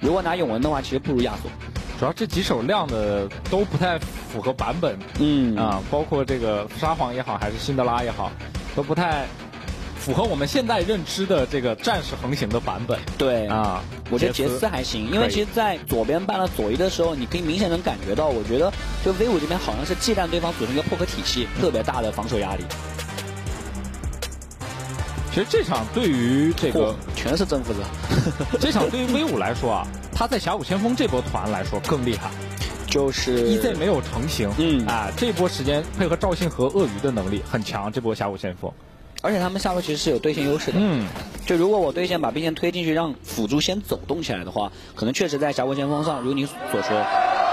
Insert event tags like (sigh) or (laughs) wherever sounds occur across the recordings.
如果拿永文的话，其实不如亚索。主要这几手亮的都不太符合版本，嗯啊，包括这个沙皇也好，还是辛德拉也好，都不太符合我们现在认知的这个战士横行的版本。对啊，我觉得杰斯还行，因为其实，在左边办了左一的时候，你可以明显能感觉到，我觉得就 V 五这边好像是忌惮对方组成一个破壳体系，特别大的防守压力。其实这场对于这个全是征服者，(laughs) 这场对于 V 五来说啊。他在峡谷先锋这波团来说更厉害，就是 EZ 没有成型，嗯啊，这波时间配合赵信和鳄鱼的能力很强，这波峡谷先锋，而且他们下路其实是有对线优势的，嗯，就如果我对线把兵线推进去，让辅助先走动起来的话，可能确实在峡谷先锋上，如您所说。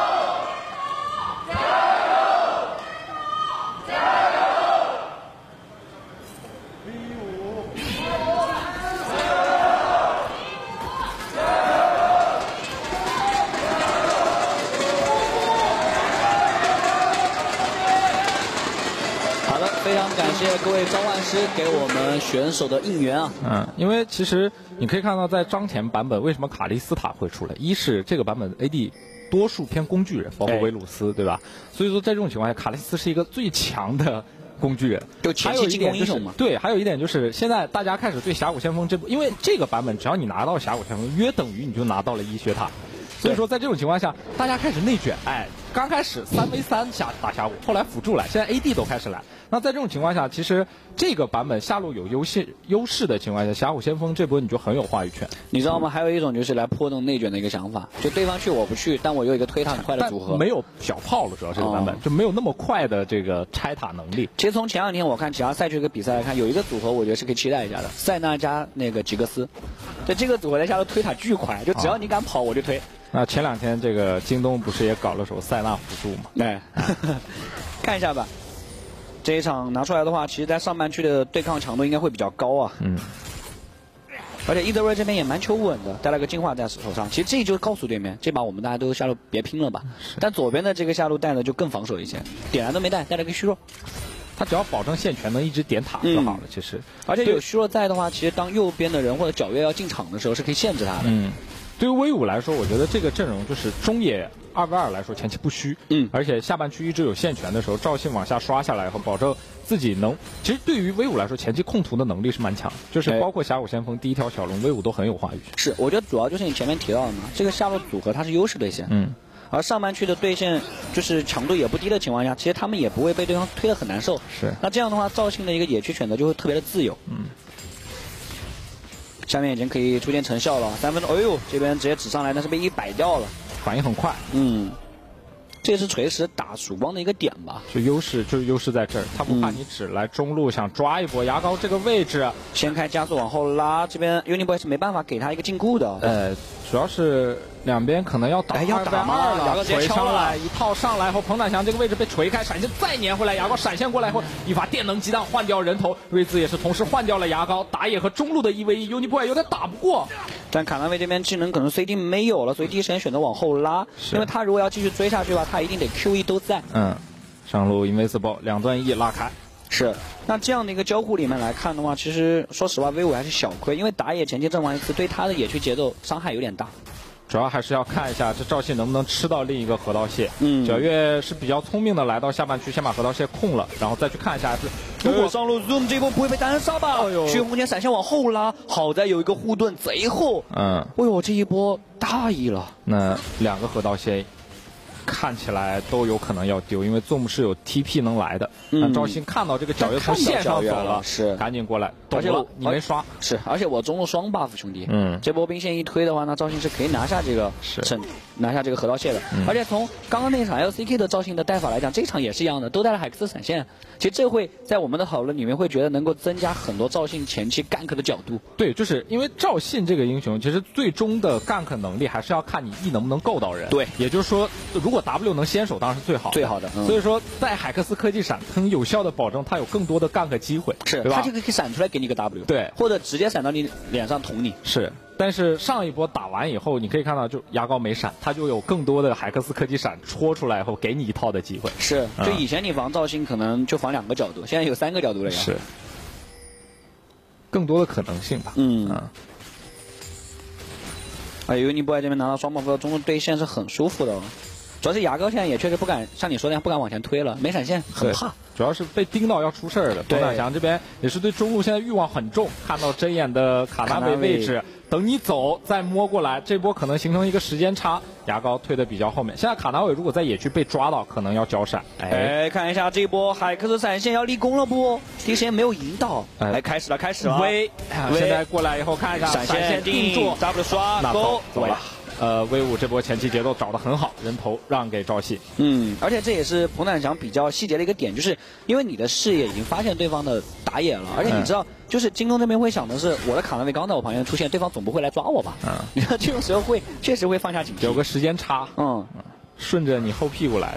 师给我们选手的应援啊！嗯，因为其实你可以看到，在张前版本为什么卡莉斯塔会出来？一是这个版本 AD 多数偏工具人，包括维鲁斯，对吧？所以说在这种情况下，卡莉斯是一个最强的工具人。就前期进攻英雄嘛。对，还有一点就是现在大家开始对峡谷先锋这部，因为这个版本只要你拿到峡谷先锋，约等于你就拿到了一血塔。所以说在这种情况下，大家开始内卷。哎，刚开始三 v 三下打峡谷，后来辅助来，现在 AD 都开始来。那在这种情况下，其实这个版本下路有优势优势的情况下，峡谷先锋这波你就很有话语权。你知道吗？还有一种就是来破洞内卷的一个想法，就对方去我不去，但我有一个推塔很快的组合。(laughs) 没有小炮了，主要这个版本就没有那么快的这个拆塔能力。其实从前两天我看其他赛区的比赛来看，有一个组合我觉得是可以期待一下的，塞纳加那个吉格斯，在这个组合在下路推塔巨快，就只要你敢跑我就推。那前两天这个京东不是也搞了首塞纳辅助吗？对，(laughs) 看一下吧。这一场拿出来的话，其实，在上半区的对抗强度应该会比较高啊。嗯。而且伊泽瑞这边也蛮求稳的，带了个进化在手上。其实这就告诉对面，这把我们大家都下路别拼了吧。但左边的这个下路带的就更防守一些，点燃都没带，带了个虚弱。他只要保证线权能一直点塔就好了，其实。而且有虚弱在的话，其实当右边的人或者皎月要进场的时候，是可以限制他的。嗯。对于威武来说，我觉得这个阵容就是中野二 v 二来说前期不虚，嗯，而且下半区一直有线权的时候，赵信往下刷下来以后，保证自己能。其实对于威武来说，前期控图的能力是蛮强，就是包括峡谷先锋第一条小龙，威武都很有话语权。是，我觉得主要就是你前面提到的嘛，这个下路组合它是优势对线，嗯，而上半区的对线就是强度也不低的情况下，其实他们也不会被对方推得很难受。是，那这样的话，赵信的一个野区选择就会特别的自由，嗯。下面已经可以出现成效了，三分钟，哎呦，这边直接指上来，但是被一摆掉了，反应很快，嗯。这是锤石打曙光的一个点吧？就优势，就是优势在这儿，他不怕你只来中路想抓一波牙膏这个位置，先开加速往后拉，这边 Uniboy 是没办法给他一个禁锢的。呃，主要是两边可能要打要打二了，锤上来一套上来后，彭坦祥这个位置被锤开，闪现再粘回来，牙膏闪现过来后，一发电能激荡换掉人头，瑞兹也是同时换掉了牙膏，打野和中路的一 v 一，Uniboy 有点打不过。但卡纳威这边技能可能 CD 没有了，所以第一时间选择往后拉，因为他如果要继续追下去的话，他一定得 Q E 都在。嗯，上路 Invisible 两段 E 拉开。是，那这样的一个交互里面来看的话，其实说实话 V 五还是小亏，因为打野前期阵亡一次，对他的野区节奏伤害有点大。主要还是要看一下这赵信能不能吃到另一个河道蟹。嗯，皎月是比较聪明的，来到下半区先把河道蟹控了，然后再去看一下。如果上路 Zoom 这波不会被单杀吧？哎呦，血红间闪现往后拉，好在有一个护盾贼厚。嗯，哎呦，这一波大意了。那两个河道蟹。看起来都有可能要丢，因为 Zoom 是有 TP 能来的。嗯。赵鑫看到这个皎月从线上走了，是赶紧过来。而且你没刷。是，而且我中路双 buff 兄弟。嗯。这波兵线一推的话，那赵鑫是可以拿下这个胜是拿下这个河道蟹的。而且从刚刚那场 LCK 的赵信的带法来讲，这场也是一样的，都带了海克斯闪现。其实这会在我们的讨论里面会觉得能够增加很多赵信前期 gank 的角度。对，就是因为赵信这个英雄，其实最终的 gank 能力还是要看你 E 能不能够到人。对，也就是说，如果 W 能先手，当然是最好最好的。所以说，在海克斯科技闪能有效的保证他有更多的 gank 机会，是，对吧他就可以闪出来给你个 W，对，或者直接闪到你脸上捅你。是，但是上一波打完以后，你可以看到，就牙膏没闪，他就有更多的海克斯科技闪戳出来以后给你一套的机会。是，就以前你防赵信可能就防两个角度，现在。有三个角度了呀，是更多的可能性吧。嗯，哎，尤尼波在这边拿到双 buff 中路对线是很舒服的。主要是牙膏现在也确实不敢像你说那样不敢往前推了，没闪现很怕。主要是被盯到要出事儿的。冯大祥这边也是对中路现在欲望很重，看到针眼的卡纳维位置，等你走再摸过来，这波可能形成一个时间差。牙膏推的比较后面，现在卡纳维如果在野区被抓到，可能要交闪。哎，看一下这波海克斯闪现要立功了不？第一时间没有引导。哎，开始了，开始了。威，现在过来以后看一下闪现定住，W 刷，勾，走了。呃，威武这波前期节奏找得很好，人头让给赵信。嗯，而且这也是彭坦翔比较细节的一个点，就是因为你的视野已经发现对方的打野了，而且你知道，就是京东这边会想的是，我的卡纳维刚在我旁边出现，对方总不会来抓我吧？嗯，你 (laughs) 看这种时候会确实会放下警惕，有个时间差。嗯，顺着你后屁股来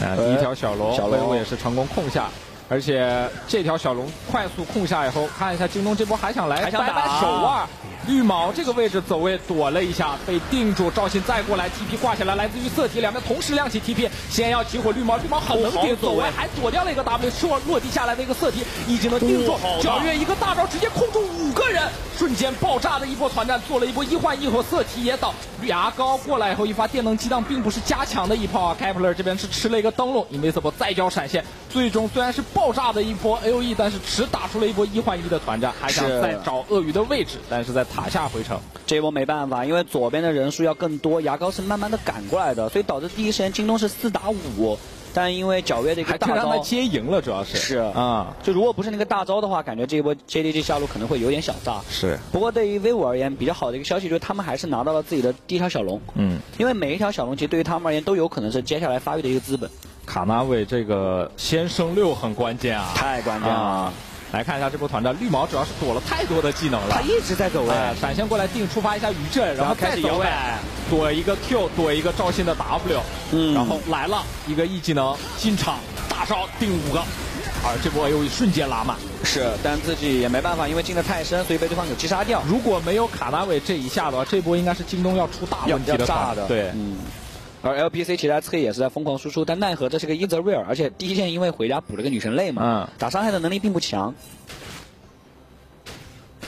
的。啊，一条小龙，小龙也是成功控下。而且这条小龙快速控下以后，看一下京东这波还想来，还想打手腕。绿毛这个位置走位躲了一下，被定住。赵信再过来，TP 挂下来，来自于色体，两边同时亮起 TP，先要起火。绿毛，绿毛很能顶，走位还躲掉了一个 W，落落地下来的一个色体已经能定住。皎月一个大招直接控住五个人，瞬间爆炸的一波团战，做了一波一换一，和色体也倒。牙膏过来以后一发电能激荡，并不是加强的一炮啊。Kepler 这边是吃了一个灯笼，Invisible 再交闪现，最终虽然是爆炸的一波 AOE，但是只打出了一波一换一的团战，还想再找鳄鱼的位置，但是在塔下回城。这波没办法，因为左边的人数要更多，牙膏是慢慢的赶过来的，所以导致第一时间京东是四打五。但因为皎月的一个大招接赢了，主要是是啊，就如果不是那个大招的话，感觉这一波 JDG 下路可能会有点小炸。是。不过对于 V 五而言，比较好的一个消息就是他们还是拿到了自己的第一条小龙。嗯。因为每一条小龙其实对于他们而言都有可能是接下来发育的一个资本。卡纳维这个先升六很关键啊，太关键了。来看一下这波团战，绿毛主要是躲了太多的技能了，他一直在走位，闪现过来定触发一下余震，然后开始摇位，躲一个 Q，躲一个赵信的 W，嗯，然后来了一个 E 技能进场大招定五个，而这波 AOE 瞬间拉满，是，但自己也没办法，因为进的太深，所以被对方给击杀掉。如果没有卡纳维这一下的话，这波应该是京东要出大问题的，炸的，对，嗯。而 LPC 其他侧也是在疯狂输出，但奈何这是个 e h e r Real，而且第一线因为回家补了个女神泪嘛，嗯，打伤害的能力并不强。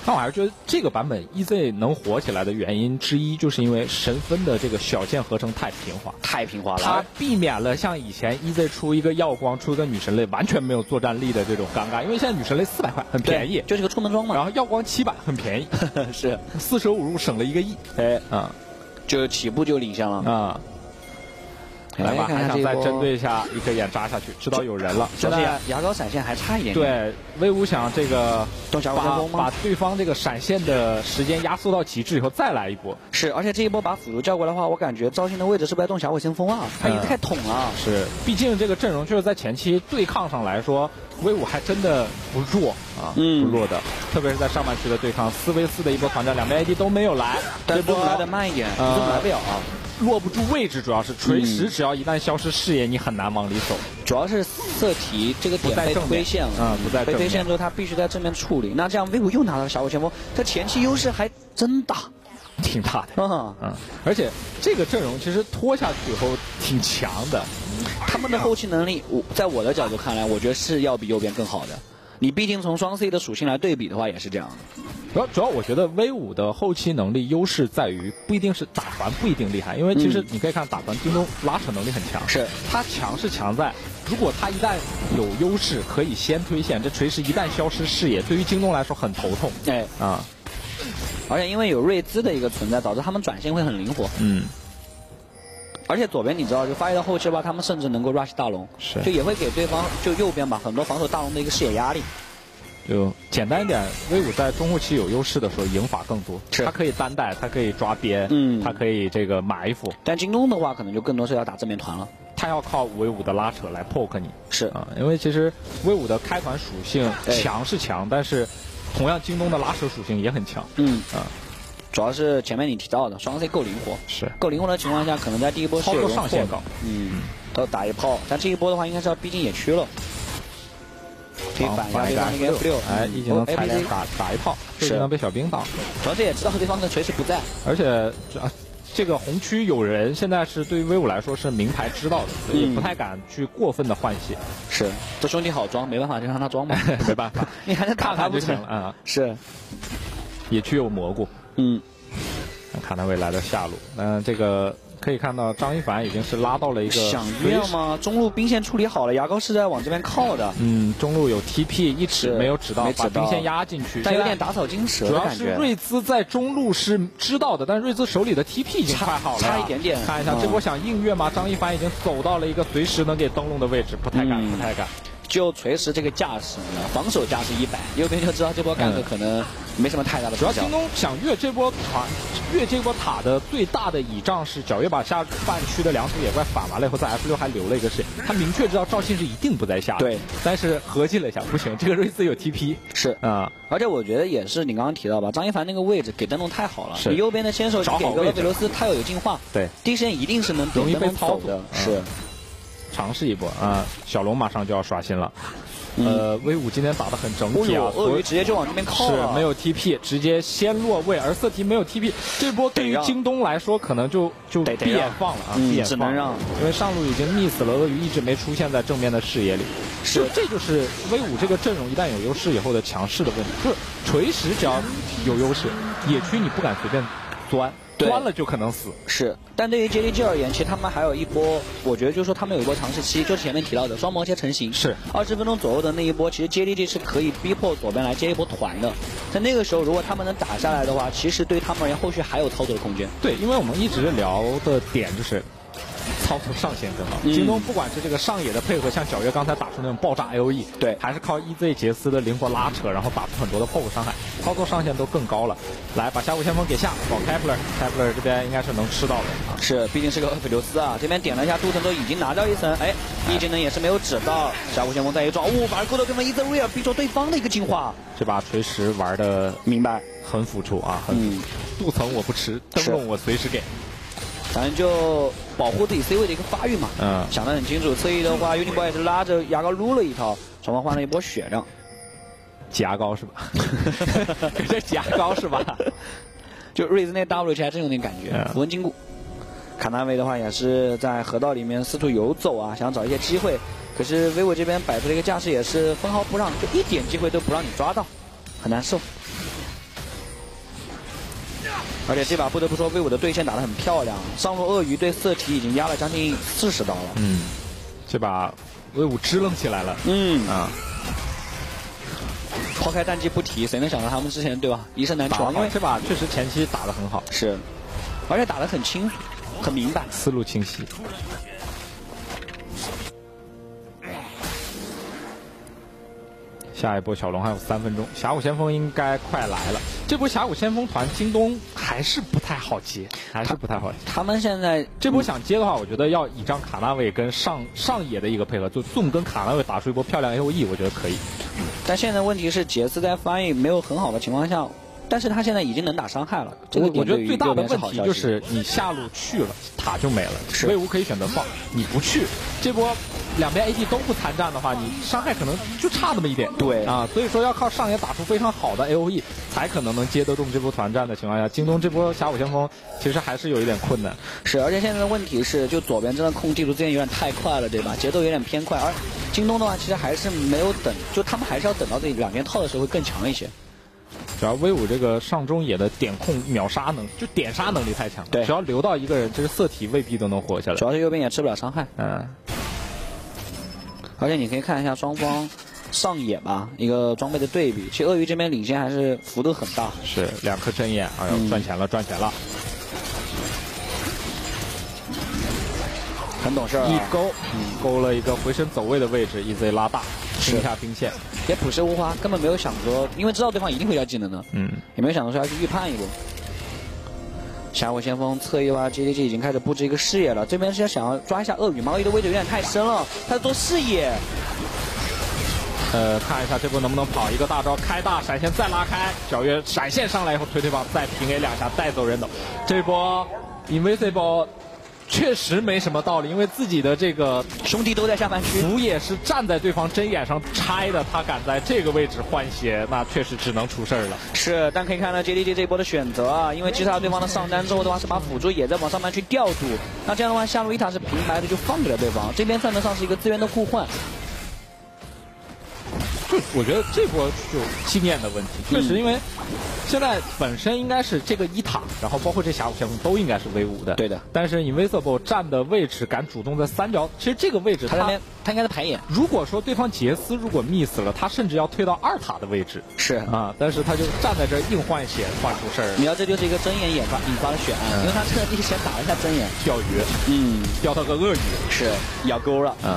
但我还是觉得这个版本 EZ 能火起来的原因之一，就是因为神分的这个小件合成太平滑，太平滑了。它避免了像以前 EZ 出一个耀光，出一个女神泪完全没有作战力的这种尴尬。因为现在女神泪四百块很便宜，就是个出门装嘛。然后耀光七百很便宜，(laughs) 是四舍五入省了一个亿。哎，啊，就起步就领先了啊。来吧，还想再针对一下，一颗眼扎下去，知道有人了。现在牙膏闪现还差一点。对，威武想这个把把对方这个闪现的时间压缩到极致以后再来一波。是，而且这一波把辅助叫过来的话，我感觉赵信的位置是不是要动小火先锋啊？他已经太捅了。是，毕竟这个阵容就是在前期对抗上来说，威武还真的不弱啊，不弱的。特别是在上半区的对抗，四 v 四的一波团战，两边 AD 都没有来，这波来的慢一点，来不了啊。落不住位置，主要是锤石，只要一旦消失视野，你很难往里走。主要是色题这个点被推线了，啊，不在被推线之后，他必须在正面处理。那这样 V 五又拿到了小五前锋，他前期优势还真大，挺大的。嗯嗯，而且这个阵容其实拖下去以后挺强的，他们的后期能力，我在我的角度看来，我觉得是要比右边更好的。你毕竟从双 C 的属性来对比的话，也是这样的。主要主要，我觉得 V 五的后期能力优势在于不一定是打团不一定厉害，因为其实你可以看打团，京东拉扯能力很强。是，他强是强在，如果他一旦有优势，可以先推线，这锤石一旦消失视野，对于京东来说很头痛。哎啊，而且因为有瑞兹的一个存在，导致他们转线会很灵活。嗯。而且左边你知道，就发育到后期的话，他们甚至能够 rush 大龙，是，就也会给对方就右边吧很多防守大龙的一个视野压力。就简单一点，威武在中后期有优势的时候，赢法更多。是，他可以单带，他可以抓边，嗯，他可以这个埋伏。但京东的话，可能就更多是要打正面团了，他要靠威武的拉扯来 poke 你。是啊，因为其实威武的开团属性强是强，但是同样京东的拉扯属性也很强。嗯啊。主要是前面你提到的双 C 够灵活，是。够灵活的情况下，可能在第一波操作上限高，嗯，都打一炮。但这一波的话，应该是要逼近野区了，可以反一下对方 F 六，哎，一技能踩点打打一炮，是。能被小兵挡。主要是也知道对方的锤石不在，而且这这个红区有人，现在是对于威武来说是名牌知道的，所以不太敢去过分的换血。是，这兄弟好装，没办法就让他装吧，(laughs) 没办法，(laughs) 你还能打他就行了啊。是，野区有蘑菇。嗯，(laughs) 看他未来的下路，嗯，这个。可以看到张一凡已经是拉到了一个想约吗？中路兵线处理好了，牙膏是在往这边靠的。嗯，中路有 TP 一直没有指到，把兵线压进去，但有点打草惊蛇主要是瑞兹在中路是知道的，但瑞兹手里的 TP 已经快好了，差一点点。看一下这波想硬越吗？张一凡已经走到了一个随时能给灯笼的位置，不太敢，不太敢。就锤石这个架势，防守架势一百，右边就知道这波干的可能没什么太大的。主要京东想越这波塔，越这波塔的最大的倚仗是皎月把下半区的两组野怪反完了以后，在 F 六还留了一个视野，他明确知道赵信是一定不在下。对，但是合计了一下，不行，这个瑞斯有 TP。是。啊，而且我觉得也是你刚刚提到吧，张一凡那个位置给灯笼太好了，是。右边的先手给个厄斐罗斯，他又有进化，对，第一时间一定是能容易被操的，是。尝试一波啊，小龙马上就要刷新了。呃，威武今天打得很整体啊，鳄鱼直接就往这边靠是没有 TP，直接先落位，而瑟提没有 TP，这波对于京东来说可能就就闭眼放了啊，闭眼放，因为上路已经密死了，鳄鱼一直没出现在正面的视野里，是，这就是威武这个阵容一旦有优势以后的强势的问题，就是锤石只要有优势，野区你不敢随便钻。钻了就可能死。是，但对于 JDG 而言，其实他们还有一波，我觉得就是说他们有一波尝试期，就是前面提到的双魔切成型。是。二十分钟左右的那一波，其实 JDG 是可以逼迫左边来接一波团的。在那个时候，如果他们能打下来的话，其实对他们而言，后续还有操作的空间。对，因为我们一直聊的点就是。操作上限更高，京东不管是这个上野的配合，像小月刚才打出那种爆炸 A O E，对，还是靠 E Z 杰斯的灵活拉扯，然后打出很多的破口伤害，操作上限都更高了。来，把峡谷先锋给下，保 Kepler，Kepler 这边应该是能吃到的啊。是，毕竟是个厄斐琉斯啊，这边点了一下镀层都已经拿掉一层，哎，一技能也是没有指到，峡谷先锋再一撞，呜，把勾到对方 E Z Real 逼出对方的一个进化，这把锤石玩的明白，很辅助啊，嗯，镀层我不吃，灯笼我随时给。反正就保护自己 C 位的一个发育嘛，嗯，想得很清楚。侧翼的话，Uniboi 是拉着牙膏撸了一套，双方换了一波血量，挤牙膏是吧？(laughs) 这挤牙膏是吧？就瑞兹那 W 其实还真有点感觉。符文金箍，卡纳维的话也是在河道里面四处游走啊，想找一些机会。可是 vivo 这边摆出了一个架势也是分毫不让，就一点机会都不让你抓到，很难受。而且这把不得不说，威武的对线打得很漂亮。上路鳄鱼对色提已经压了将近四十刀了。嗯，这把威武支棱起来了。嗯啊，抛开战绩不提，谁能想到他们之前对吧？一胜难求，因为这把确实前期打得很好。是，而且打得很清楚，很明白，思路清晰。下一波小龙还有三分钟，峡谷先锋应该快来了。这波峡谷先锋团，京东还是不太好接，还是不太好接。他们现在这波想接的话，我觉得要倚仗卡纳维跟上上野的一个配合，就宋跟卡纳维打出一波漂亮 A O E，我觉得可以。但现在问题是杰斯在翻译没有很好的情况下。但是他现在已经能打伤害了，这个我觉得最大的问题就是你下路去了，塔就没了。魏无可以选择放，你不去，这波两边 AD 都不参战的话，你伤害可能就差那么一点。对啊，所以说要靠上野打出非常好的 AOE，才可能能接得动这波团战的情况下，京东这波峡谷先锋其实还是有一点困难。是，而且现在的问题是，就左边真的控地图资源有点太快了，对吧？节奏有点偏快，而京东的话其实还是没有等，就他们还是要等到这两边套的时候会更强一些。主要威武这个上中野的点控秒杀能就点杀能力太强，对，只要留到一个人，这个色体未必都能活下来。主要是右边也吃不了伤害，嗯。而且你可以看一下双方上野吧，一个装备的对比，其实鳄鱼这边领先还是幅度很大。是两颗针眼，哎呦，赚钱了，赚钱了。很懂事一勾，勾了一个回身走位的位置，EZ 拉大，清一下兵线。也朴实无华，根本没有想说，因为知道对方一定会要技能的，嗯，也没有想着说要去预判一波。峡谷先锋侧翼的话，JDG 已经开始布置一个视野了，这边是要想要抓一下鳄鱼吗？鳄鱼的位置有点太深了，他在做视野。呃，看一下这波能不能跑一个大招，开大闪现再拉开，小月闪现上来以后推推棒再平 A 两下带走人头，这波 Invisible。确实没什么道理，因为自己的这个兄弟都在下半区，福也是站在对方针眼上拆的，他敢在这个位置换血，那确实只能出事儿了。是，但可以看到 JDG 这一波的选择啊，因为击杀对方的上单之后的话，是把辅助也在往上半区调度，那这样的话下路一塔是平白的就放给了对方，这边算得上是一个资源的互换。就我觉得这波就信念的问题，确实因为现在本身应该是这个一塔，然后包括这峡谷先锋都应该是 V 五的。对的。但是 Invisible 站的位置敢主动在三角，其实这个位置他那边他应该在排眼。如果说对方杰斯如果 miss 了，他甚至要退到二塔的位置。是啊，但是他就站在这硬换血，换出事儿。你要这就是一个睁眼引发引发的血案，因为他特地先打了一下睁眼钓鱼，嗯，钓到个鳄鱼，是咬钩了，嗯。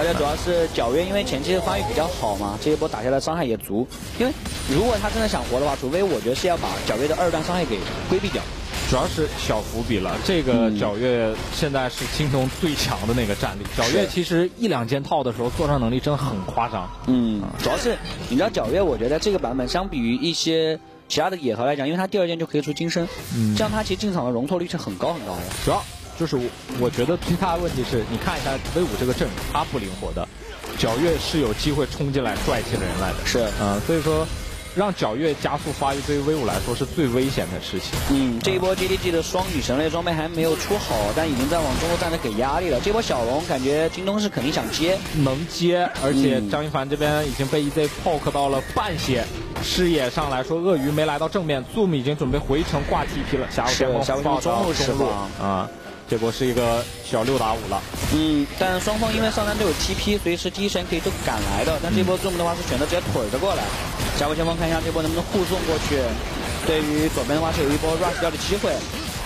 而且主要是皎月，因为前期的发育比较好嘛，这一波打下来伤害也足。因为如果他真的想活的话，除非我觉得是要把皎月的二段伤害给规避掉。主要是小伏笔了，这个皎月现在是青铜最强的那个战力。皎月其实一两件套的时候做伤能力真的很夸张。嗯，主要是你知道皎月，我觉得这个版本相比于一些其他的野核来讲，因为它第二件就可以出金身，这样它其实进场的容错率是很高很高的。主要。就是我，我觉得最大的问题是，你看一下 V 五这个阵，他不灵活的，皎月是有机会冲进来拽起人来的。是，嗯，所以说，让皎月加速发育对于 V 五来说是最危险的事情。嗯，这一波 GDG 的双女神类装备还没有出好，但已经在往中路站着给压力了。这波小龙感觉京东是肯定想接，能接，而且张一凡这边已经被 EZ poke 到了半血，视野上来说，鳄鱼没来到正面，Zoom 已经准备回城挂 TP 了，下路先锋放到中路中路啊。这波是一个小六打五了，嗯，但双方因为上单都有 TP，所以是第一时间可以都赶来的。但这波 Zoom 的话是选择直接腿着过来，峡谷先锋看一下这波能不能护送过去。对于左边的话是有一波 rush 掉的机会。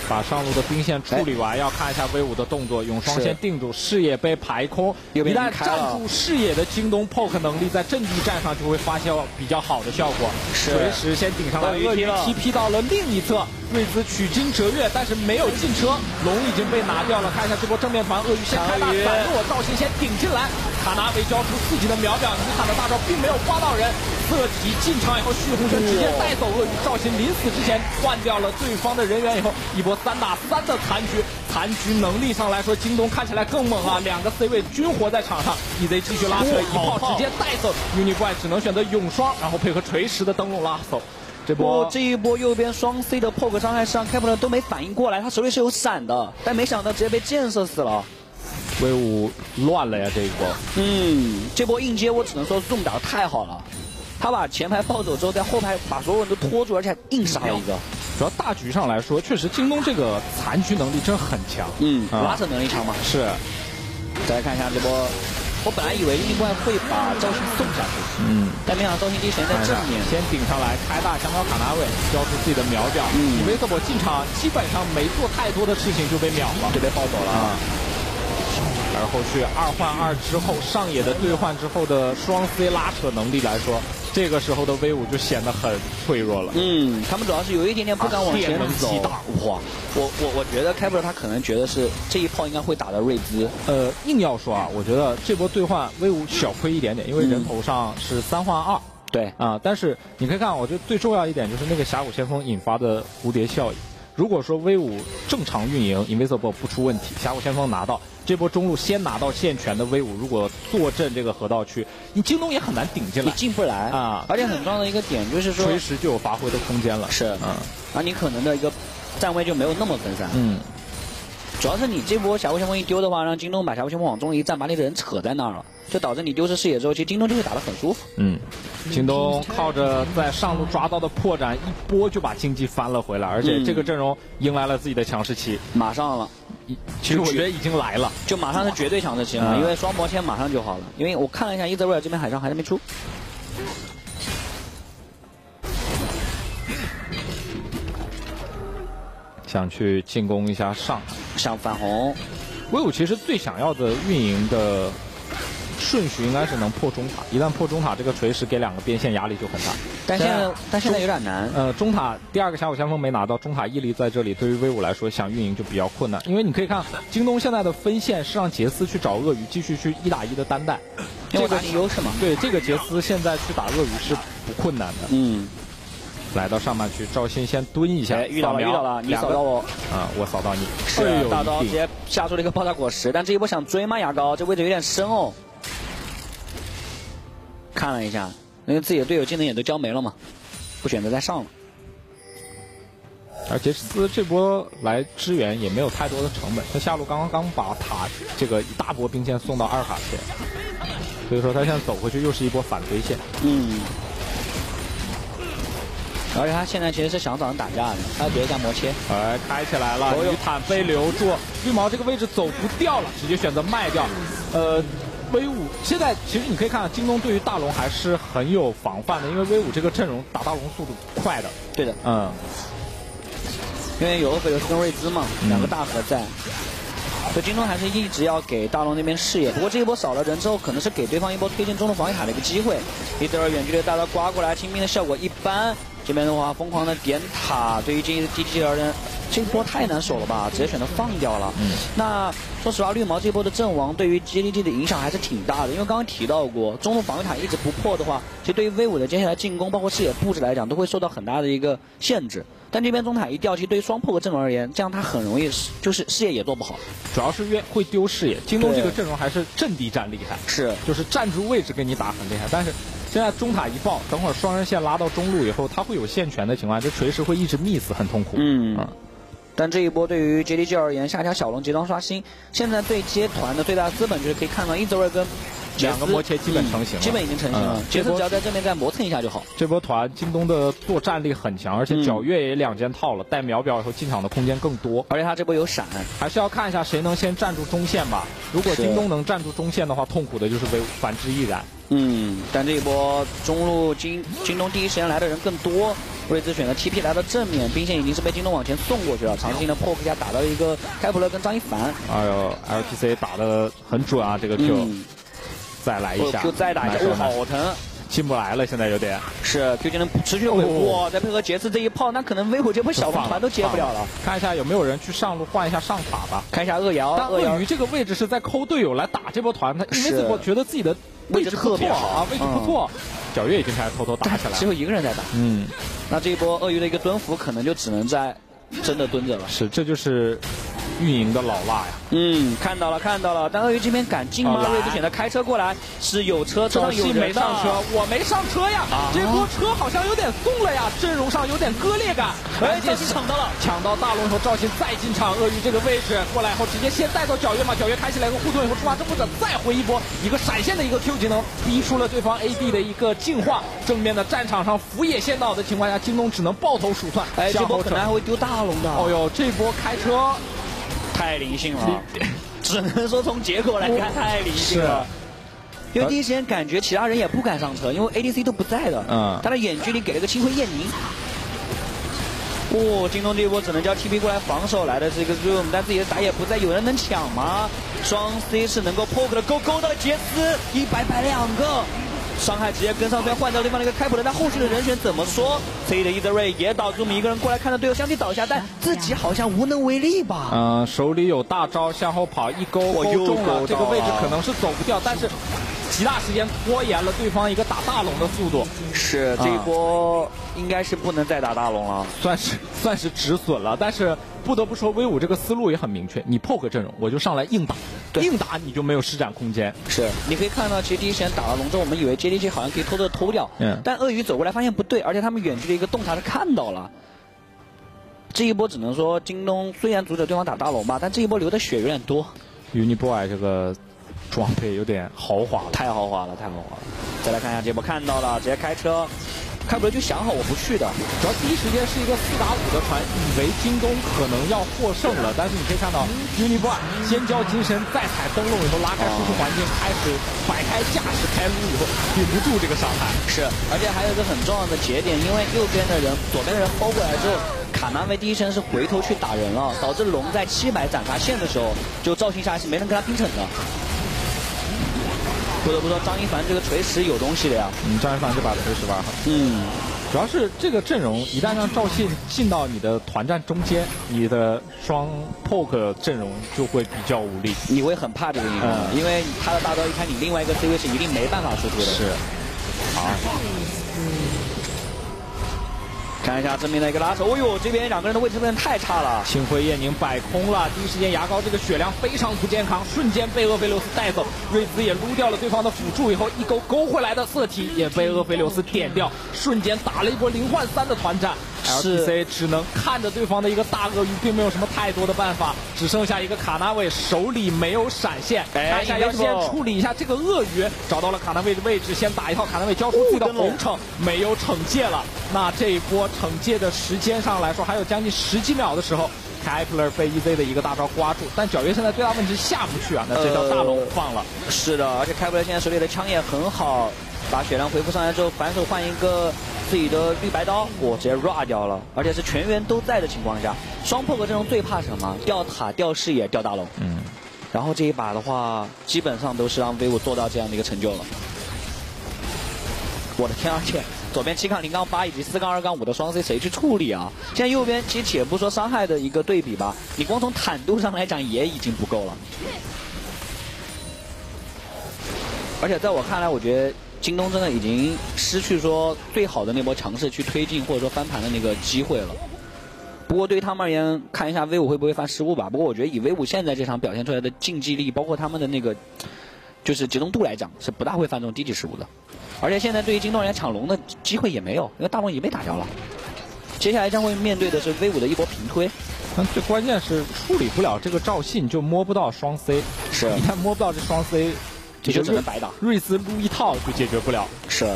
把上路的兵线处理完，要看一下威武的动作。永霜先定住视野被排空，一旦站住视野的京东 poke 能力在阵地战上就会发现比较好的效果。随时先顶上来，鳄鱼 TP 到了另一侧，瑞兹取经折月，但是没有进车，龙已经被拿掉了。看一下这波正面团，鳄鱼先开大反落，赵鑫先顶进来，卡纳维交出自己的秒表，尼塔的大招并没有刮到人。侧击进场以后，血红拳直接带走鳄鱼。赵鑫临死之前换掉了对方的人员以后，一波三打三的残局。残局能力上来说，京东看起来更猛啊！两个 C 位均活在场上，EZ 继续拉扯，一炮直接带走。Uni 怪只能选择永双，然后配合锤石的灯笼拉走。这波这一波右边双 C 的 poke 伤害上，开普勒都没反应过来，他手里是有闪的，但没想到直接被箭射死了。威武乱了呀这一波。嗯，这波硬接我只能说 Zoom 打的太好了。他把前排抱走之后，在后排把所有人都拖住，而且硬杀了一个。主要大局上来说，确实京东这个残局能力真很强。嗯，拉扯能力强嘛。是。再来看一下这波，我本来以为另外会把赵信送下去，嗯，但没想到赵信第一时间在正面先顶上来开大香蕉卡纳位，交出自己的秒表。嗯，维特博进场基本上没做太多的事情就被秒了，就被抱走了。啊。而后续二换二之后，上野的兑换之后的双 C 拉扯能力来说。这个时候的威武就显得很脆弱了。嗯，他们主要是有一点点不敢往前走。哇，我我我觉得开普勒他可能觉得是这一炮应该会打到瑞兹。呃，硬要说啊，我觉得这波兑换威武小亏一点点，因为人头上是三换二。对啊，但是你可以看，我觉得最重要一点就是那个峡谷先锋引发的蝴蝶效应。如果说 V 五正常运营，Invisible 不出问题，峡谷先锋拿到。这波中路先拿到线权的 V 五，如果坐镇这个河道区，你京东也很难顶进来，你进不来啊！而且很重要的一个点就是说，随时就有发挥的空间了。是，嗯，那你可能的一个站位就没有那么分散。嗯，主要是你这波峡谷先锋一丢的话，让京东把峡谷先锋往中一站，把你的人扯在那儿了，就导致你丢失视野之后，其实京东就会打得很舒服。嗯，京东靠着在上路抓到的破绽，一波就把经济翻了回来，而且这个阵容迎来了自己的强势期，马上了。其实我觉得已经来了，就马上是绝对强势期了，因为双魔天马上就好了。因为我看了一下伊泽瑞尔这边海上还是没出，(clears throat) 想去进攻一下上，想反红。威武其实最想要的运营的。顺序应该是能破中塔，一旦破中塔，这个锤石给两个边线压力就很大。但现在但现在有点难。呃，中塔第二个峡谷先锋没拿到，中塔屹立在这里，对于威武来说想运营就比较困难。因为你可以看京东现在的分线是让杰斯去找鳄鱼，继续去一打一的单带，这个优势嘛。对，这个杰斯现在去打鳄鱼是不困难的。嗯。来到上半区，赵鑫先蹲一下，遇到了遇到了，你扫到我啊，我扫到你。是大刀直接下出了一个爆炸果实，但这一波想追吗？牙膏，这位置有点深哦。看了一下，因为自己的队友技能也都交没了嘛，不选择再上了。而杰斯这波来支援也没有太多的成本，他下路刚刚刚把塔这个一大波兵线送到二卡线，所以说他现在走回去又是一波反推线。嗯。而且他现在其实是想找人打架的，他要叠一下魔切，哎，开起来了，雨坦被留住绿毛这个位置走不掉了，直接选择卖掉。呃，威武现在其实你可以看到京东对于大龙还是很有防范的，因为威武这个阵容打大龙速度快的。对的，嗯，因为有厄斐琉斯跟瑞兹嘛，两个大核在，所以京东还是一直要给大龙那边视野。不过这一波少了人之后，可能是给对方一波推进中路防御塔的一个机会。一德尔远距离大招刮过来，清兵的效果一般。这边的话，疯狂的点塔，对于这 D T 而言，这波太难守了吧？直接选择放掉了。嗯。那说实话，绿毛这波的阵亡对于 GDG 的影响还是挺大的，因为刚刚提到过，中路防御塔一直不破的话，其实对于 V 五的接下来进攻，包括视野布置来讲，都会受到很大的一个限制。但这边中塔一掉，其实对于双破的阵容而言，这样他很容易就是视野也做不好，主要是约会丢视野。京东这个阵容还是阵地战厉害，是就是站住位置跟你打很厉害，但是。现在中塔一爆，等会儿双人线拉到中路以后，他会有线权的情况，这锤石会一直 miss，很痛苦。嗯，但这一波对于 JDG 而言，下家小龙集装刷新，现在对接团的最大资本就是可以看到伊泽瑞跟两个魔切基本成型了，基本已经成型了。杰斯只要在这边再磨蹭一下就好。这波团京东的作战力很强，而且皎月也两件套了，带秒表以后进场的空间更多，而且他这波有闪，还是要看一下谁能先站住中线吧。如果京东能站住中线的话，痛苦的就是被反之亦然。嗯，但这一波中路京京东第一时间来的人更多，瑞兹选择 TP 来到正面，兵线已经是被京东往前送过去了，长信的 poke 下打到一个开普勒跟张一凡。哎呦，LTC 打的很准啊，这个 Q，再来一下，Q 再打一下，哦，好疼。进不来了，现在有点是 Q 技能持续的维护，哇！再配合杰斯这一炮，那可能威虎这波小龙团都接不了了。看一下有没有人去上路换一下上塔吧。看一下鳄瑶，鳄鱼这个位置是在抠队友来打这波团，他因为这波觉得自己的位置特别好啊，位置不错。皎月已经开始偷偷打起来了，只有一个人在打。嗯，那这一波鳄鱼的一个蹲伏，可能就只能在真的蹲着了。是，这就是。运营的老辣呀，嗯，看到了看到了，但鳄鱼这边敢进吗？瑞兹选择开车过来，是有车，车上有人没上车，我没上车呀，这波车好像有点送了呀，阵容上有点割裂感。哎，赵鑫抢到了，抢到大龙以后，赵鑫再进场，鳄鱼这个位置过来后，直接先带走皎月嘛，皎月开起来个护盾以后，触发征服者再回一波，一个闪现的一个 Q 技能，逼出了对方 AD 的一个净化。正面的战场上福野先到的情况下，京东只能抱头鼠窜。哎，这波可能还会丢大龙的。哦呦，这波开车。太灵性了，只能说从结果来看太灵性了。因为第一时间感觉其他人也不敢上车，因为 ADC 都不在的。嗯。他的远距离给了个清辉燕宁。哦，京东这一波只能叫 TP 过来防守来的这个 Zoom，但自己的打野不在，有人能抢吗？双 C 是能够 poke 的，勾勾到杰斯，一百百两个。伤害直接跟上，虽然换掉对方的一个开普勒，但后续的人选怎么说？C 的伊泽瑞也导致我们一个人过来看到队友相继倒下，但自己好像无能为力吧？嗯，手里有大招，向后跑一勾勾中了，这个位置可能是走不掉，但是极大时间拖延了对方一个打大龙的速度。是这一波应该是不能再打大龙了，算是算是止损了，但是。不得不说，威武这个思路也很明确。你 poke 阵容，我就上来硬打，硬打你就没有施展空间。是，你可以看到，其实第一时间打了龙之后，我们以为 JDG 好像可以偷偷的偷掉。嗯。但鳄鱼走过来发现不对，而且他们远距离一个洞察是看到了。这一波只能说，京东虽然阻止对方打大龙吧，但这一波流的血有点多。Uniboy 这个装备有点豪华，太豪华了，太豪华了。再来看一下这波，看到了，直接开车。开普勒就想好我不去的，主要第一时间是一个四打五的团，以为京东可能要获胜了，但是你可以看到，Uniboy 先交金身，再踩灯笼以后拉开输出环境，开始摆开架势开撸以后，顶不住这个伤害。是，而且还有一个很重要的节点，因为右边的人，左边的人包过来之后，卡纳维第一时间是回头去打人了，导致龙在七百斩杀线的时候，就赵信下是没人跟他拼逞的。不得不说，张一凡这个锤石有东西的呀。嗯，张一凡这把锤石玩好。嗯，主要是这个阵容一旦让赵信进到你的团战中间，你的双 poke 阵容就会比较无力。你会很怕这个英雄，因为他的大招一开，你另外一个 C 位是一定没办法输出的。是。好。看一下正面的一个拉扯，哦呦，这边两个人的位置真的太差了。星辉夜宁摆空了，第一时间牙膏这个血量非常不健康，瞬间被厄斐琉斯带走。瑞兹也撸掉了对方的辅助以后，一勾勾回来的瑟提也被厄斐琉斯点掉，瞬间打了一波零换三的团战。LPC 只能看着对方的一个大鳄鱼，并没有什么太多的办法，只剩下一个卡纳维手里没有闪现，看一下要先处理一下这个鳄鱼，找到了卡纳维的位置，先打一套卡纳维，交出自己的红惩，没有惩戒了。那这一波惩戒的时间上来说，还有将近十几秒的时候。凯普勒被 EZ 的一个大招刮住，但皎月现在最大问题下不去啊！那这条大龙放了。是的，而且凯普勒现在手里的枪也很好，把血量回复上来之后，反手换一个自己的绿白刀，我直接 RA 掉了，而且是全员都在的情况下，双 poke 阵容最怕什么？掉塔、掉视野、掉大龙。嗯。然后这一把的话，基本上都是让 vivo 做到这样的一个成就了。我的天，而且。左边七杠零杠八以及四杠二杠五的双 C 谁去处理啊？现在右边其实且不说伤害的一个对比吧，你光从坦度上来讲也已经不够了。而且在我看来，我觉得京东真的已经失去说最好的那波强势去推进或者说翻盘的那个机会了。不过对于他们而言，看一下 V 五会不会犯失误吧。不过我觉得以 V 五现在这场表现出来的竞技力，包括他们的那个就是集中度来讲，是不大会犯这种低级失误的。而且现在对于京东而言，抢龙的机会也没有，因为大龙已经被打掉了。接下来将会面对的是 V 五的一波平推。但最关键是处理不了这个赵信，就摸不到双 C。是。一旦摸不到这双 C，这就只能白打。瑞兹撸一套就解决不了。是。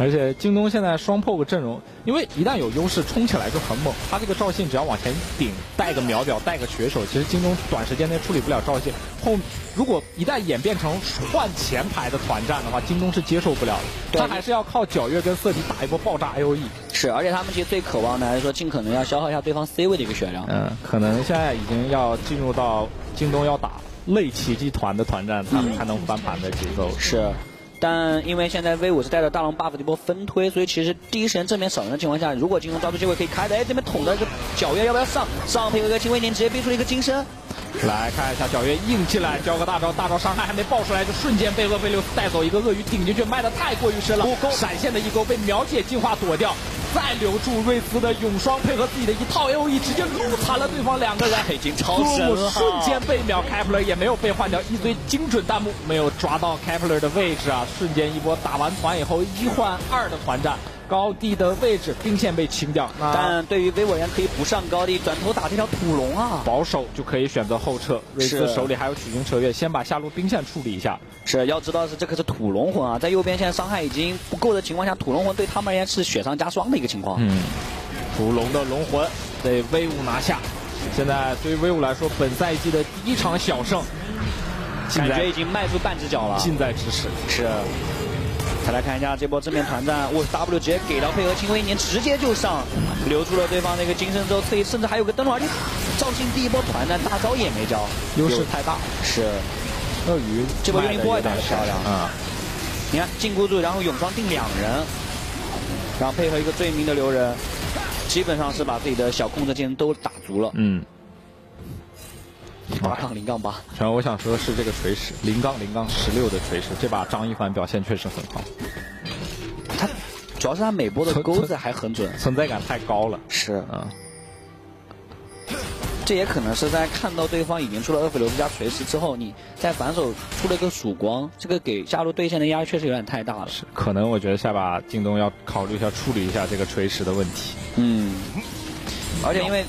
而且京东现在双 POG 阵容，因为一旦有优势冲起来就很猛。他这个赵信只要往前顶，带个秒表，带个血手，其实京东短时间内处理不了赵信。后如果一旦演变成换前排的团战的话，京东是接受不了的。他还是要靠皎月跟瑟提打一波爆炸 A O E。是，而且他们其实最渴望的还是说尽可能要消耗一下对方 C 位的一个血量。嗯，可能现在已经要进入到京东要打类奇迹团的团战，他们才能翻盘的节奏。是。但因为现在 V 五是带着大龙 buff 这波分推，所以其实第一时间正面少人的情况下，如果金龙抓住机会可以开的，哎，这边捅的一个皎月要不要上？上配合一个金威宁，直接逼出了一个金身。来看一下小月硬进来，交个大招，大招伤害还没爆出来，就瞬间被厄斐琉斯带走一个鳄鱼顶进去，卖的太过于深了。闪现的一勾被秒解进化躲掉。再留住瑞兹的永霜，配合自己的一套 A O E，直接撸残了对方两个人，已经超神了。瞬间被秒，Kepler 也没有被换掉，一堆精准弹幕没有抓到 Kepler 的位置啊！瞬间一波打完团以后，一换二的团战。高地的位置，兵线被清掉。但对于威尔人可以不上高地，转头打这条土龙啊！保守就可以选择后撤。瑞兹手里还有取经车月，先把下路兵线处理一下。是要知道是这可是土龙魂啊，在右边现在伤害已经不够的情况下，土龙魂对他们而言是雪上加霜的一个情况。嗯，土龙的龙魂被威武拿下。现在对于威武来说，本赛季的第一场小胜，感觉已经迈出半只脚了，近在咫尺。是。再来看一下这波正面团战，我 W 直接给到配合轻微年，直接就上，留住了对方的一个金身之后，特意甚至还有个灯笼，而且赵信第一波团战大招也没交，优势太大。是，鳄鱼这波幽灵波也打的漂亮啊！你看禁锢住，然后永双定两人，然后配合一个罪名的留人，基本上是把自己的小控制技能都打足了。嗯。八杠零杠八，然后我想说的是这个锤石零杠零杠十六的锤石，这把张一凡表现确实很好。他主要是他每波的钩子还很准，存在感太高了。是啊，这也可能是在看到对方已经出了厄斐琉斯加锤石之后，你在反手出了一个曙光，这个给下路对线的压力确实有点太大了。是，可能我觉得下把京东要考虑一下处理一下这个锤石的问题。嗯，而且因为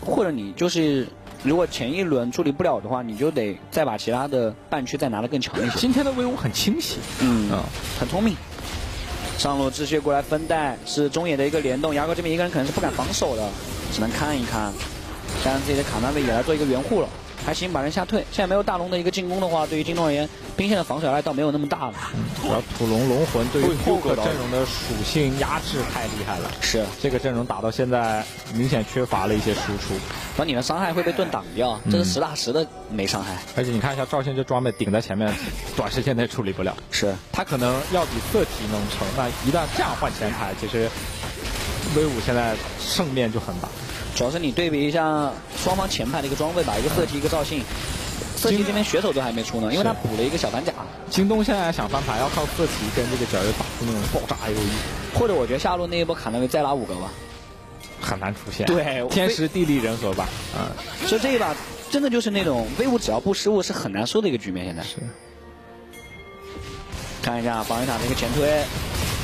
或者你就是。如果前一轮处理不了的话，你就得再把其他的半区再拿得更强一些。今天的威武很清晰，嗯，很聪明。上路智血过来分带，是中野的一个联动。牙哥这边一个人可能是不敢防守的，只能看一看。加上自己的卡纳贝也来做一个援护了。还行，把人吓退。现在没有大龙的一个进攻的话，对于京东而言，兵线的防守压力倒没有那么大了。主要土龙龙魂对于后个阵容的属性压制太厉害了。是这个阵容打到现在，明显缺乏了一些输出。那你的伤害会被盾挡掉，这是实打实的没伤害。而且你看一下赵信这装备顶在前面，(laughs) 短时间内处理不了。是他可能要比色提能成，那一旦这样换前排，其实威武现在胜面就很大。主要是你对比一下双方前排的一个装备吧，一个色提，一个赵信。色提这边血手都还没出呢，因为他补了一个小反甲。京东现在想翻盘，要靠色提跟这个皎月打出那种爆炸 A O E，或者我觉得下路那一波卡纳维再拉五个吧，很难出现。对，(laughs) 天时地利人和吧。嗯，所以这一把真的就是那种威武只要不失误是很难输的一个局面。现在是。看一下防御塔的一个前推。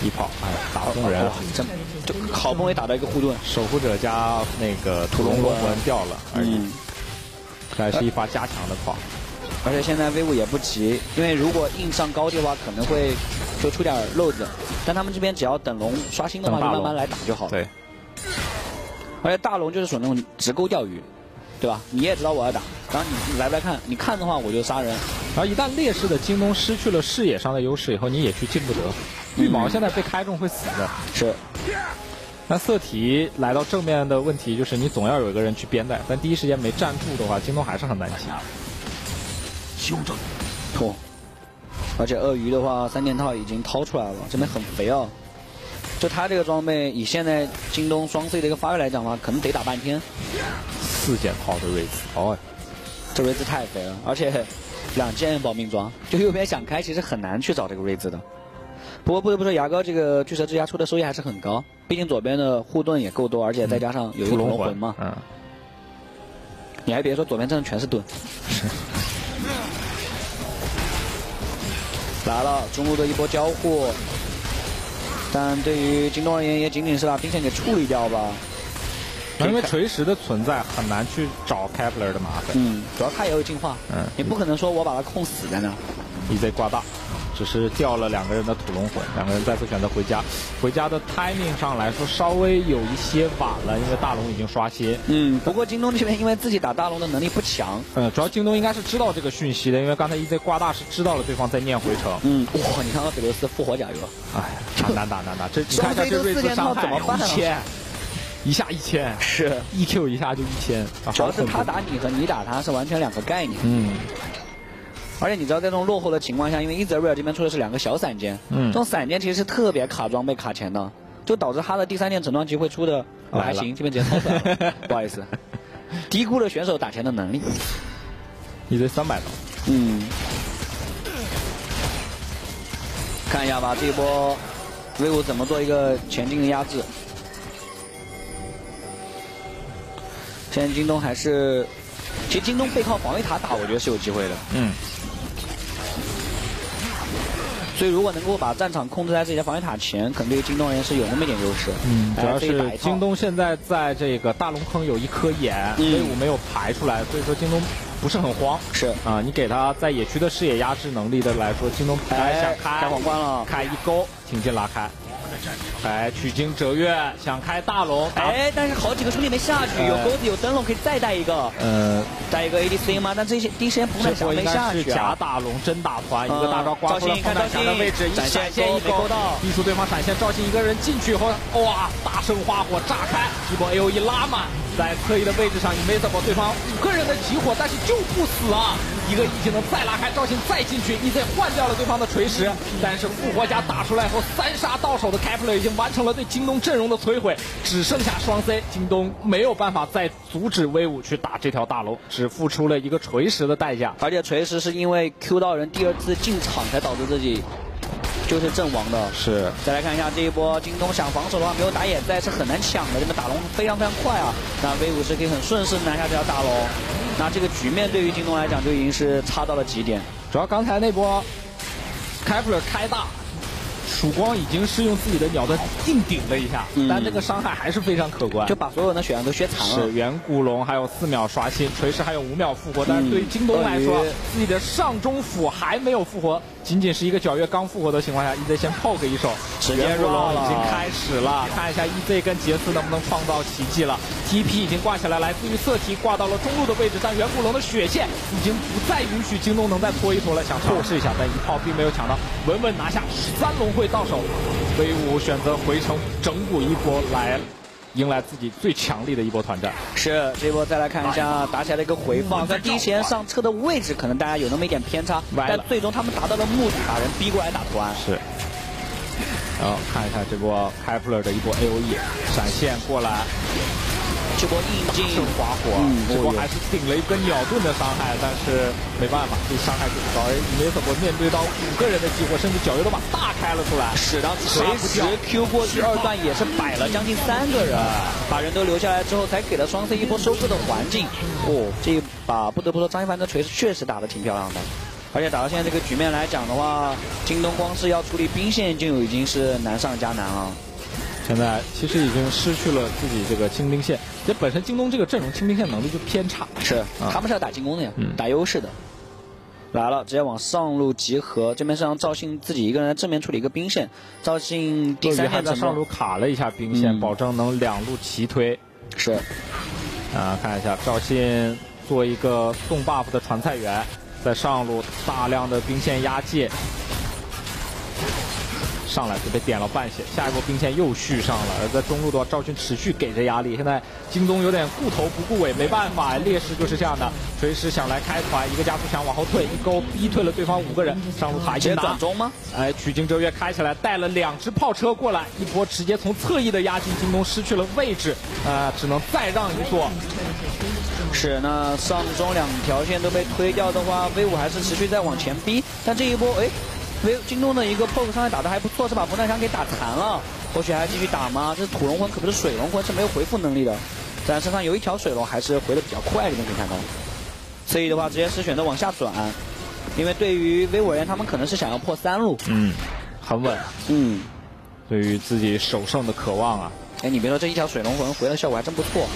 一炮，哎，打不动人，真就好不容易打到一个护盾，守护者加那个屠龙龙魂掉了而已，还是一发加强的炮。而且现在 V 五也不急，因为如果硬上高地的话，可能会就出点漏子。但他们这边只要等龙刷新的话，就慢慢来打就好了。对。而且大龙就是属于那种直钩钓鱼，对吧？你也知道我要打，然后你来不来看？你看的话我就杀人。然后一旦劣势的京东失去了视野上的优势以后，你野区进不得。绿毛现在被开中会死的。是。那色体来到正面的问题就是你总要有一个人去边带，但第一时间没站住的话，京东还是很难击。修正，拖，而且鳄鱼的话，三件套已经掏出来了，这边很肥啊。就他这个装备，以现在京东双 C 的一个发育来讲的话，可能得打半天。四件套的瑞兹，哦，这瑞兹太肥了，而且两件保命装，就右边想开其实很难去找这个瑞兹的。不过不得不说，牙膏这个巨蛇之牙出的收益还是很高，毕竟左边的护盾也够多，而且再加上有一个龙魂嘛。嗯。你还别说，左边真的全是盾。是。来了，中路的一波交互，但对于京东而言，也仅仅是把兵线给处理掉吧。因为锤石的存在，很难去找 Kepler 的麻烦。嗯，主要他也有进化。嗯，你不可能说我把他控死在那。EZ 挂大。只是掉了两个人的土龙魂，两个人再次选择回家。回家的 timing 上来说稍微有一些晚了，因为大龙已经刷新。嗯，不过京东这边因为自己打大龙的能力不强。嗯，主要京东应该是知道这个讯息的，因为刚才 EZ 挂大是知道了对方在念回城。嗯，哇，你看到菲罗斯复活甲鱼了。哎，难打难打，这 (laughs) 你看一下这瑞兹伤害一千，一下一千，是 EQ 一下就一千。主要是他打你和你打他是完全两个概念。嗯。而且你知道，在这种落后的情况下，因为伊泽瑞尔这边出的是两个小散件，这种散件其实是特别卡装备、卡钱的，就导致他的第三件整装机会出的还行，这边直接掏出来，不好意思，(laughs) 低估了选手打钱的能力。你这三百刀，嗯，看一下吧，这一波 V 五怎么做一个前进的压制？现在京东还是，其实京东背靠防御塔打，我觉得是有机会的。嗯。所以如果能够把战场控制在自己的防御塔前，可能对于京东而言是有那么一点优势。嗯，主要是京东现在在这个大龙坑有一颗眼，队伍没有排出来，所以说京东不是很慌。是啊，你给他在野区的视野压制能力的来说，京东想开开皇冠了，开一勾，挺进拉开。哎，取经折月想开大龙，哎，但是好几个兄弟没下去，有钩子有灯笼可以再带一个，呃，带一个 ADC 吗？但这些第一时间不能想没下去啊。夹大龙真打团，一个大招刮出了放弹墙的位置，一闪现一勾到，逼出对方闪现，赵信一个人进去以后，哇，大圣花火炸开，一波 A O E 拉满，在侧翼的位置上 Invisible 对方五个人的集火，但是就不死啊。一个 E 技能再拉开，赵信再进去，EZ 换掉了对方的锤石，但是复活甲打出来后三杀到手的 Kepler 已经完成了对京东阵容的摧毁，只剩下双 C，京东没有办法再阻止威武去打这条大龙，只付出了一个锤石的代价，而且锤石是因为 Q 到人第二次进场才导致自己就是阵亡的。是，再来看一下这一波，京东想防守的话没有打野在是很难抢的，这个打龙非常非常快啊，那威武是可以很顺势拿下这条大龙。那这个局面对于京东来讲就已经是差到了极点。主要刚才那波开普勒开大，曙光已经是用自己的鸟的硬顶了一下，但这个伤害还是非常可观，就把所有的血量都削残了。是远古龙还有四秒刷新，锤石还有五秒复活，但是对于京东来说，自己的上中辅还没有复活。仅仅是一个皎月刚复活的情况下，EZ 先 poke 一手，元古龙已经开始了，看一下 EZ 跟杰斯能不能创造奇迹了。TP 已经挂起来，来自于色提挂到了中路的位置，但远古龙的血线已经不再允许京东能再拖一拖了，想尝试一下，但一炮并没有抢到，稳稳拿下三龙会到手。威武选择回城整蛊一波来。迎来自己最强力的一波团战，是这波再来看一下打起来的一个回放，在第一时间上车的位置可能大家有那么一点偏差，但最终他们达到了目的，把人逼过来打团。是，然后看一下这波 Kepler 的一波 A O E 闪现过来。这波硬劲花火，这波还是顶了一个鸟盾的伤害，但是没办法，这伤害挺高。没怎么面对到五个人的激活，甚至皎月都把大开了出来。是的，随时 Q 过去二段也是摆了将近三个人，把人都留下来之后，才给了双 C 一波收割的环境。哦，这一把不得不说张一凡的锤确实打的挺漂亮的。而且打到现在这个局面来讲的话，京东光是要处理兵线就已经是难上加难了。现在其实已经失去了自己这个清兵线，这本身京东这个阵容清兵线能力就偏差。是，他们是要打进攻的呀，打优势的。来了，直接往上路集合。这边是让赵信自己一个人在正面处理一个兵线。赵信第三线在上路卡了一下兵线，保证能两路齐推。是。啊，看一下赵信做一个送 buff 的传菜员，在上路大量的兵线压界。上来就被点了半血，下一波兵线又续上了。而在中路的话，赵军持续给着压力。现在京东有点顾头不顾尾，没办法，劣势就是这样的。锤石想来开团，一个加速墙往后退，一勾逼退了对方五个人。上路塔一转中吗？哎，取经折月开起来，带了两只炮车过来，一波直接从侧翼的压进，京东失去了位置，啊，只能再让一座。是，那上中两条线都被推掉的话，V 五还是持续在往前逼，但这一波，哎。为京东的一个 poke 伤害打的还不错，是把不断枪给打残了。后续还要继续打吗？这是土龙魂，可不是水龙魂，是没有回复能力的。但身上有一条水龙，还是回的比较快。你们可以看到，所以的话直接是选择往下转，因为对于 V 五而言，他们可能是想要破三路。嗯，很稳。嗯，对于自己首胜的渴望啊。哎，你别说，这一条水龙魂回的效果还真不错。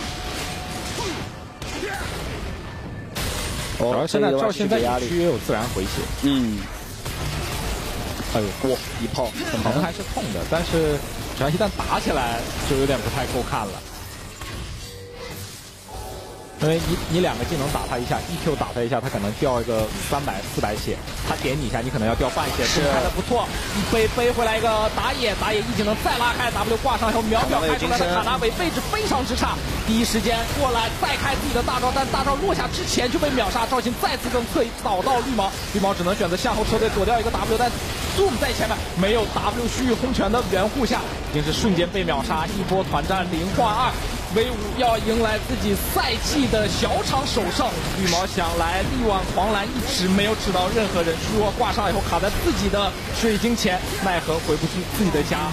主要现在赵信在野区也有自然回血。嗯。哎呦，哇！一炮可能还是痛的，但是只要一旦打起来，就有点不太够看了。因为你你两个技能打他一下，E Q 打他一下，他可能掉一个三百四百血；他点你一下，你可能要掉半血。是开的不错，背背回来一个打野，打野一技能再拉开，W 挂上以后秒秒开出来的卡纳韦位置非常之差，第一时间过来再开自己的大招，但大招落下之前就被秒杀。赵信再次跟侧翼倒到绿毛，绿毛只能选择向后撤退，躲掉一个 W，但 Zoom 在前面没有 W 虚域轰拳的掩护下，已经是瞬间被秒杀，一波团战零换二，V 五要迎来自己赛季的小场首胜，羽毛想来力挽狂澜，一直没有指到任何人。虚弱挂上以后卡在自己的水晶前，奈何回不去自己的家。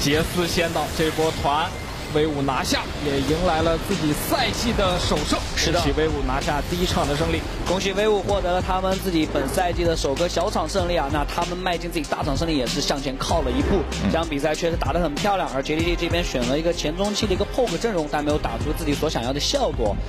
杰斯先到，这波团。威武拿下，也迎来了自己赛季的首胜。是的，恭喜威武拿下第一场的胜利，恭喜威武获得了他们自己本赛季的首个小场胜利啊！那他们迈进自己大场胜利也是向前靠了一步。这场比赛确实打得很漂亮，而 JDG 这边选了一个前中期的一个 poke 阵容，但没有打出自己所想要的效果。